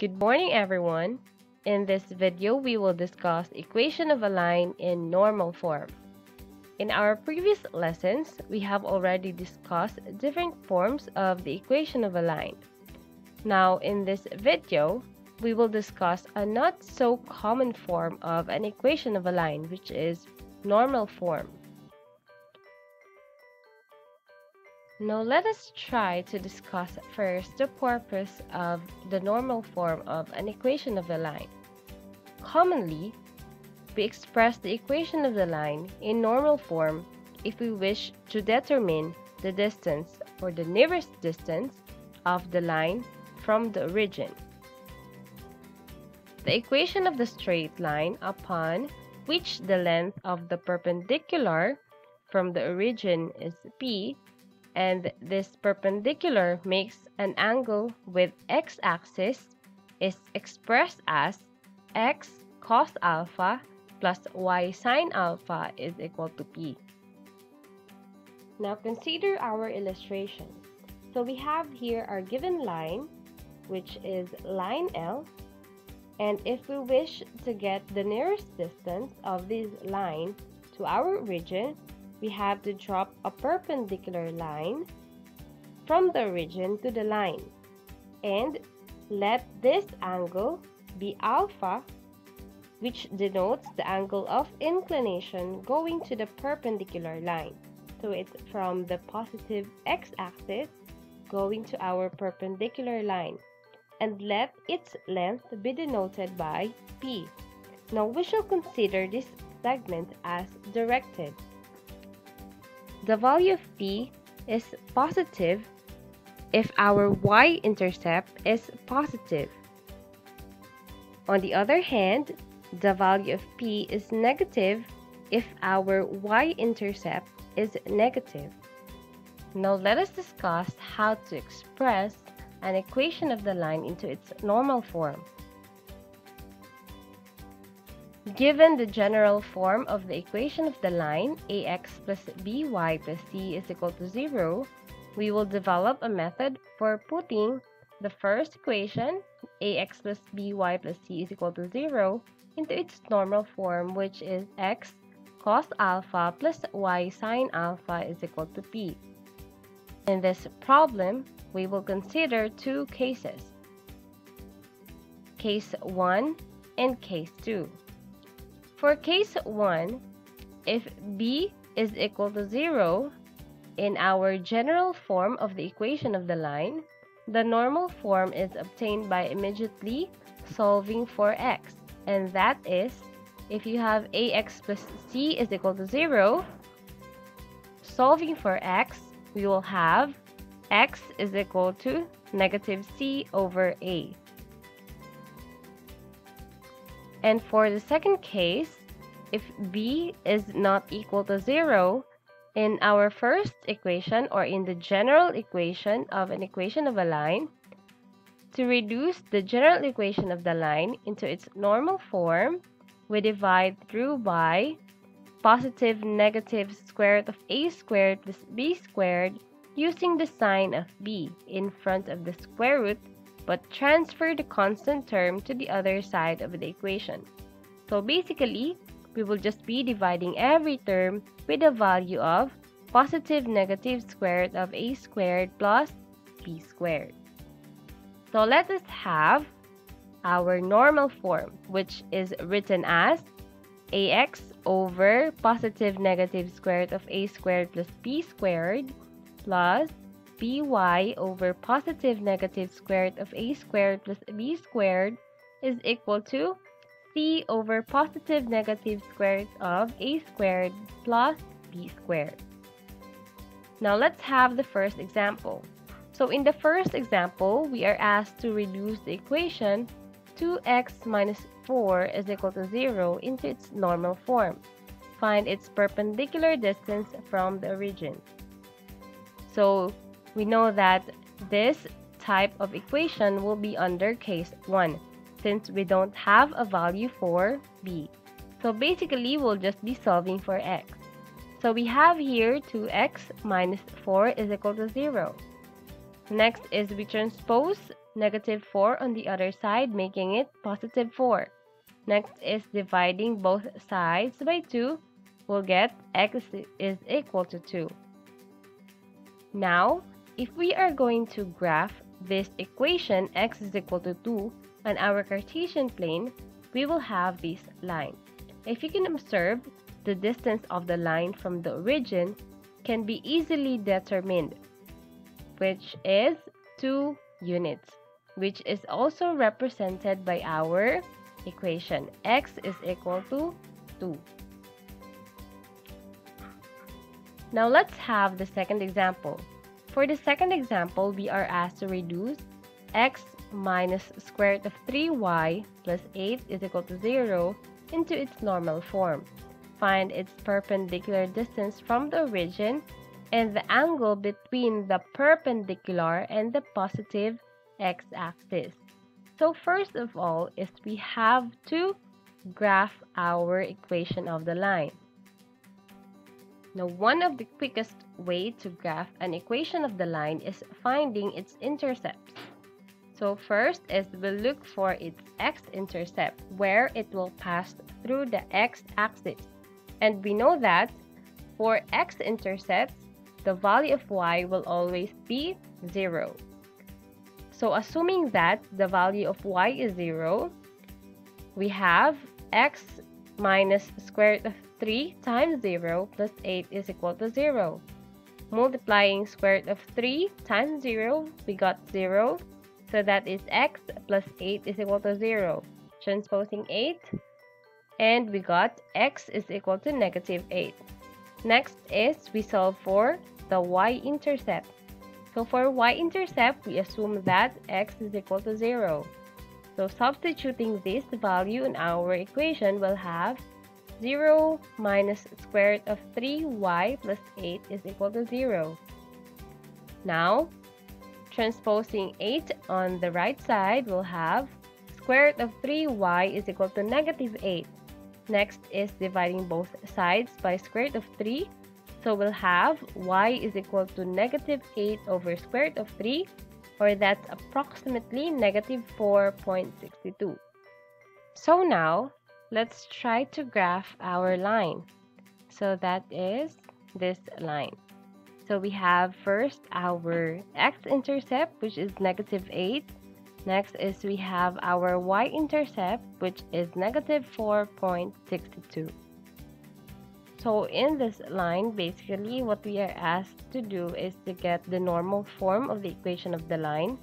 Good morning everyone. In this video, we will discuss equation of a line in normal form. In our previous lessons, we have already discussed different forms of the equation of a line. Now, in this video, we will discuss a not so common form of an equation of a line, which is normal form. Now let us try to discuss first the purpose of the normal form of an equation of a line. Commonly, we express the equation of the line in normal form if we wish to determine the distance or the nearest distance of the line from the origin. The equation of the straight line upon which the length of the perpendicular from the origin is p and this perpendicular makes an angle with x-axis is expressed as x cos alpha plus y sine alpha is equal to p. Now consider our illustration. So we have here our given line, which is line L, and if we wish to get the nearest distance of this line to our origin, we have to drop a perpendicular line from the origin to the line and let this angle be alpha which denotes the angle of inclination going to the perpendicular line. So it's from the positive x-axis going to our perpendicular line and let its length be denoted by p. Now we shall consider this segment as directed the value of p is positive if our y-intercept is positive. On the other hand, the value of p is negative if our y-intercept is negative. Now let us discuss how to express an equation of the line into its normal form. Given the general form of the equation of the line ax plus by plus c is equal to 0, we will develop a method for putting the first equation, ax plus by plus c is equal to 0, into its normal form which is x cos alpha plus y sine alpha is equal to p. In this problem, we will consider two cases. Case 1 and case 2. For case 1, if b is equal to 0, in our general form of the equation of the line, the normal form is obtained by immediately solving for x. And that is, if you have ax plus c is equal to 0, solving for x, we will have x is equal to negative c over a. And for the second case, if b is not equal to 0, in our first equation or in the general equation of an equation of a line, to reduce the general equation of the line into its normal form, we divide through by positive negative square root of a squared plus b squared using the sign of b in front of the square root but transfer the constant term to the other side of the equation. So basically, we will just be dividing every term with a value of positive negative square root of a squared plus b squared. So let us have our normal form, which is written as ax over positive negative square root of a squared plus b squared plus by over positive negative square root of a squared plus b squared is equal to c over positive negative square root of a squared plus b squared. Now let's have the first example. So in the first example, we are asked to reduce the equation 2x minus 4 is equal to 0 into its normal form. Find its perpendicular distance from the origin. So we know that this type of equation will be under case 1 since we don't have a value for b. So basically, we'll just be solving for x. So we have here 2x minus 4 is equal to 0. Next is we transpose negative 4 on the other side, making it positive 4. Next is dividing both sides by 2. We'll get x is equal to 2. Now, if we are going to graph this equation x is equal to 2 on our Cartesian plane, we will have this line. If you can observe, the distance of the line from the origin can be easily determined, which is 2 units, which is also represented by our equation. x is equal to 2. Now let's have the second example. For the second example, we are asked to reduce x minus square root of 3y plus 8 is equal to 0 into its normal form. Find its perpendicular distance from the origin and the angle between the perpendicular and the positive x-axis. So first of all is we have to graph our equation of the line. Now, one of the quickest way to graph an equation of the line is finding its intercepts. So first is we'll look for its x-intercept where it will pass through the x-axis. And we know that for x-intercepts, the value of y will always be 0. So assuming that the value of y is 0, we have x minus square root of 3 times 0 plus 8 is equal to 0. Multiplying square root of 3 times 0, we got 0. So that is x plus 8 is equal to 0. Transposing 8, and we got x is equal to negative 8. Next is we solve for the y-intercept. So for y-intercept, we assume that x is equal to 0. So substituting this value in our equation, we'll have 0 minus square root of 3y plus 8 is equal to 0. Now, transposing 8 on the right side, we'll have square root of 3y is equal to negative 8. Next is dividing both sides by square root of 3. So we'll have y is equal to negative 8 over square root of 3 or that's approximately negative 4.62. So now, let's try to graph our line. So that is this line. So we have first our x-intercept, which is negative 8. Next is we have our y-intercept, which is negative 4.62. So in this line, basically what we are asked to do is to get the normal form of the equation of the line.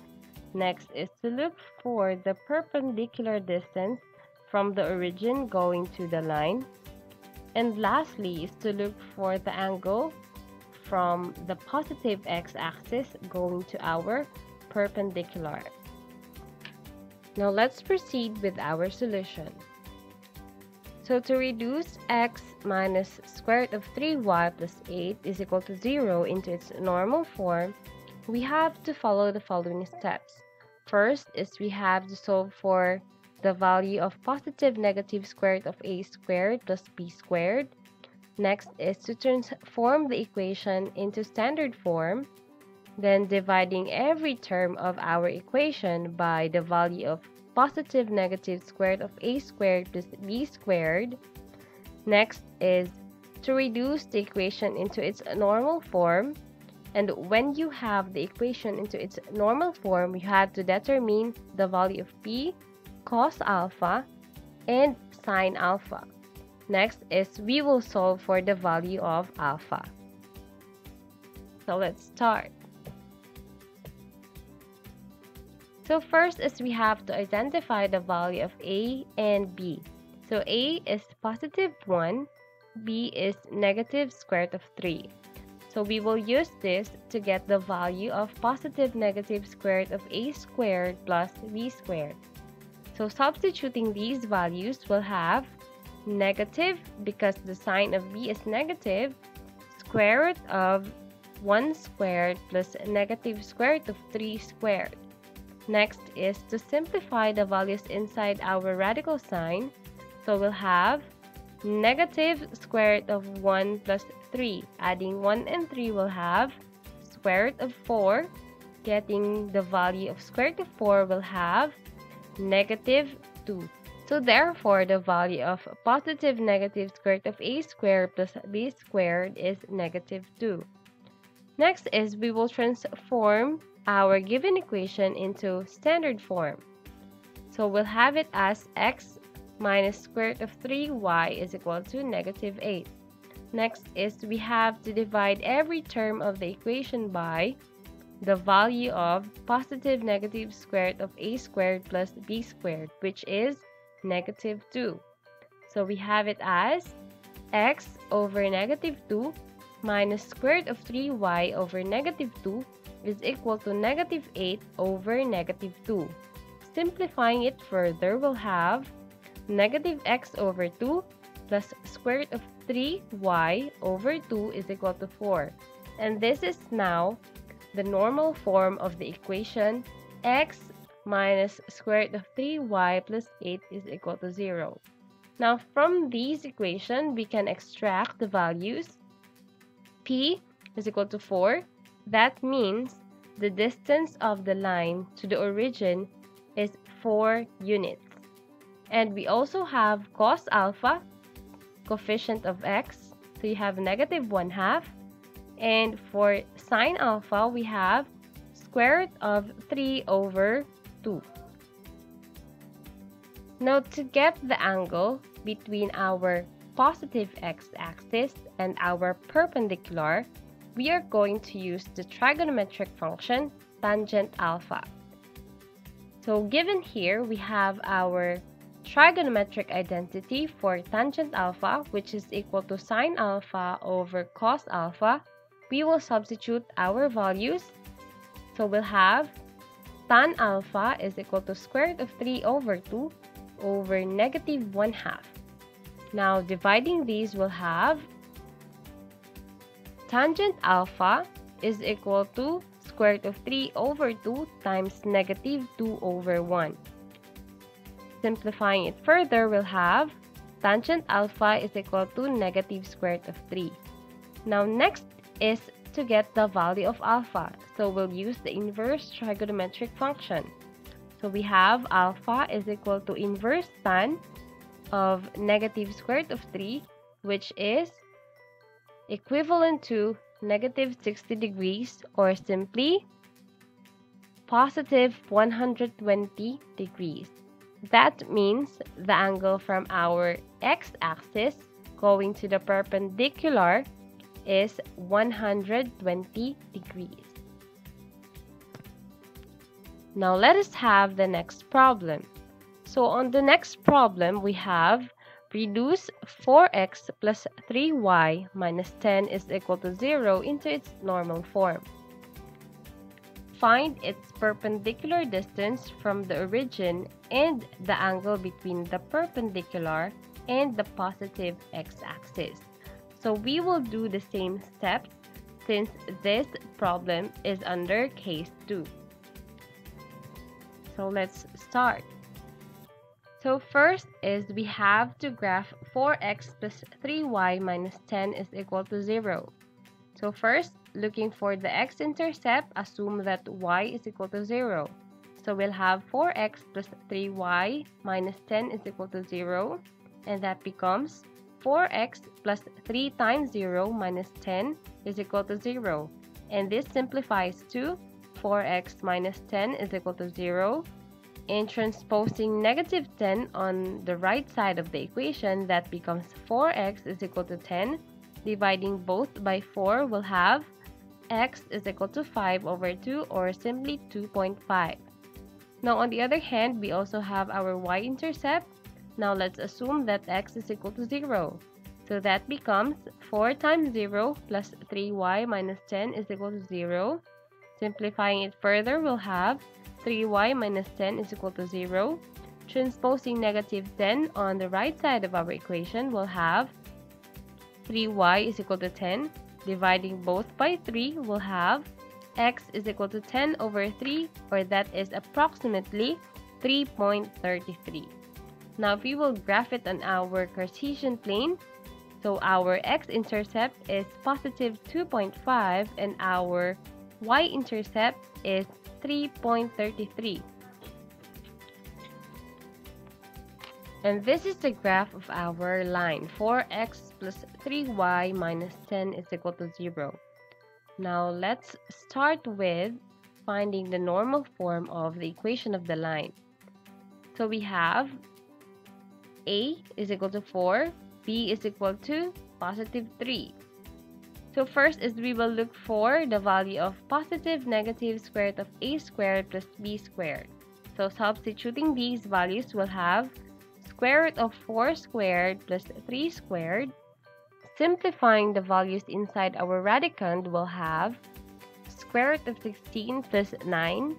Next is to look for the perpendicular distance from the origin going to the line. And lastly is to look for the angle from the positive x-axis going to our perpendicular. Now let's proceed with our solution. So to reduce x minus square root of 3y plus 8 is equal to 0 into its normal form, we have to follow the following steps. First is we have to solve for the value of positive negative square root of a squared plus b squared. Next is to transform the equation into standard form, then dividing every term of our equation by the value of positive negative square root of a squared plus b squared. Next is to reduce the equation into its normal form. And when you have the equation into its normal form, you have to determine the value of p cos alpha and sine alpha. Next is we will solve for the value of alpha. So let's start. So first is we have to identify the value of a and b. So a is positive 1, b is negative square root of 3. So we will use this to get the value of positive negative square root of a squared plus b squared. So substituting these values will have negative because the sign of b is negative square root of 1 squared plus negative square root of 3 squared. Next is to simplify the values inside our radical sign. So we'll have negative square root of 1 plus 3. Adding 1 and 3 will have square root of 4 getting the value of square root of 4 will have negative 2. So therefore, the value of positive negative square root of a squared plus b squared is negative 2. Next is we will transform our given equation into standard form. So we'll have it as x minus square root of 3y is equal to negative 8. Next is we have to divide every term of the equation by the value of positive negative square root of a squared plus b squared, which is negative 2. So we have it as x over negative 2 minus square root of 3y over negative 2 is equal to negative 8 over negative 2. Simplifying it further, we'll have negative x over 2 plus square root of 3y over 2 is equal to 4. And this is now the normal form of the equation x minus square root of 3y plus 8 is equal to 0. Now, from these equations, we can extract the values. p is equal to 4. That means the distance of the line to the origin is 4 units. And we also have cos alpha, coefficient of x, so you have negative 1 half. And for sine alpha, we have square root of 3 over 2. Now, to get the angle between our positive x-axis and our perpendicular, we are going to use the trigonometric function tangent alpha. So given here, we have our trigonometric identity for tangent alpha, which is equal to sine alpha over cos alpha. We will substitute our values. So we'll have tan alpha is equal to square root of 3 over 2 over negative 1 half. Now dividing these we'll have tangent alpha is equal to square root of 3 over 2 times negative 2 over 1. Simplifying it further, we'll have tangent alpha is equal to negative square root of 3. Now next is to get the value of alpha. So we'll use the inverse trigonometric function. So we have alpha is equal to inverse tan of negative square root of 3, which is equivalent to negative 60 degrees or simply positive 120 degrees. That means the angle from our x-axis going to the perpendicular is 120 degrees. Now let us have the next problem. So on the next problem, we have reduce 4x plus 3y minus 10 is equal to 0 into its normal form. Find its perpendicular distance from the origin and the angle between the perpendicular and the positive x-axis. So we will do the same steps since this problem is under case 2. So let's start. So first is we have to graph 4x plus 3y minus 10 is equal to 0. So first, looking for the x-intercept, assume that y is equal to 0. So we'll have 4x plus 3y minus 10 is equal to 0. And that becomes 4x plus 3 times 0 minus 10 is equal to 0. And this simplifies to 4x minus 10 is equal to 0. And transposing negative 10 on the right side of the equation, that becomes 4x is equal to 10 Dividing both by 4 will have x is equal to 5 over 2 or simply 2.5. Now on the other hand, we also have our y-intercept. Now let's assume that x is equal to 0. So that becomes 4 times 0 plus 3y minus 10 is equal to 0. Simplifying it further, we'll have 3y minus 10 is equal to 0. Transposing negative 10 on the right side of our equation, we'll have 3y is equal to 10. Dividing both by 3, we'll have x is equal to 10 over 3, or that is approximately 3.33. Now, we will graph it on our Cartesian plane, so our x-intercept is positive 2.5 and our y-intercept is 3.33. And this is the graph of our line. 4x plus 3y minus 10 is equal to 0. Now let's start with finding the normal form of the equation of the line. So we have a is equal to 4, b is equal to positive 3. So first is we will look for the value of positive negative square root of a squared plus b squared. So substituting these values will have square root of 4 squared plus 3 squared. Simplifying the values inside our radicand will have square root of 16 plus 9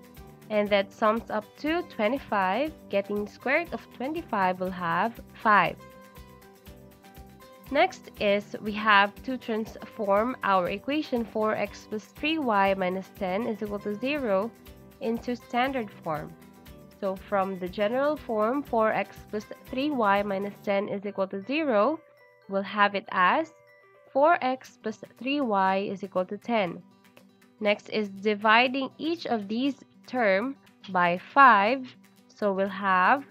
and that sums up to 25. Getting square root of 25 will have 5. Next is we have to transform our equation 4x plus 3y minus 10 is equal to 0 into standard form. So from the general form 4x plus 3y minus 10 is equal to 0, we'll have it as 4x plus 3y is equal to 10. Next is dividing each of these term by 5. So we'll have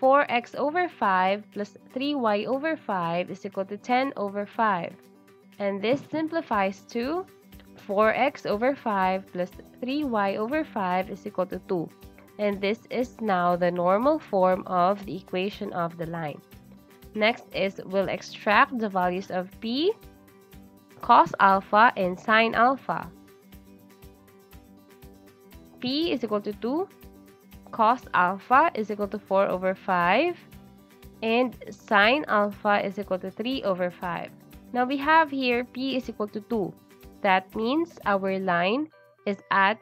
4x over 5 plus 3y over 5 is equal to 10 over 5. And this simplifies to 4x over 5 plus 3y over 5 is equal to 2. And this is now the normal form of the equation of the line. Next is we'll extract the values of p, cos alpha, and sine alpha. P is equal to 2 cos alpha is equal to 4 over 5 and sine alpha is equal to 3 over 5. Now we have here p is equal to 2. That means our line is at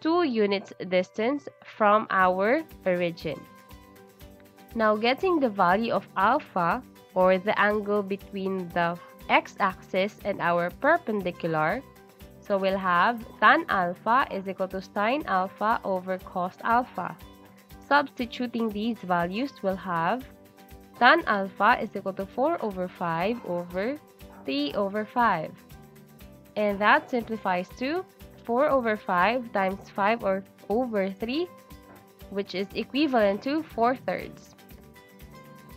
2 units distance from our origin. Now getting the value of alpha or the angle between the x-axis and our perpendicular so we'll have tan alpha is equal to sine alpha over cos alpha. Substituting these values, we'll have tan alpha is equal to 4 over 5 over 3 over 5. And that simplifies to 4 over 5 times 5 or over 3, which is equivalent to 4 thirds.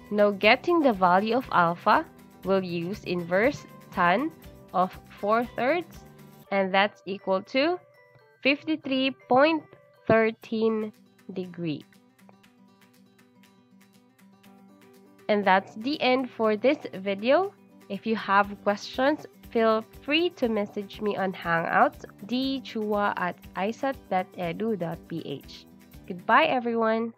Now getting the value of alpha, we'll use inverse tan of 4 thirds, and that's equal to 53.13 degree. And that's the end for this video. If you have questions, feel free to message me on Hangouts dchua at isat.edu.ph. Goodbye, everyone.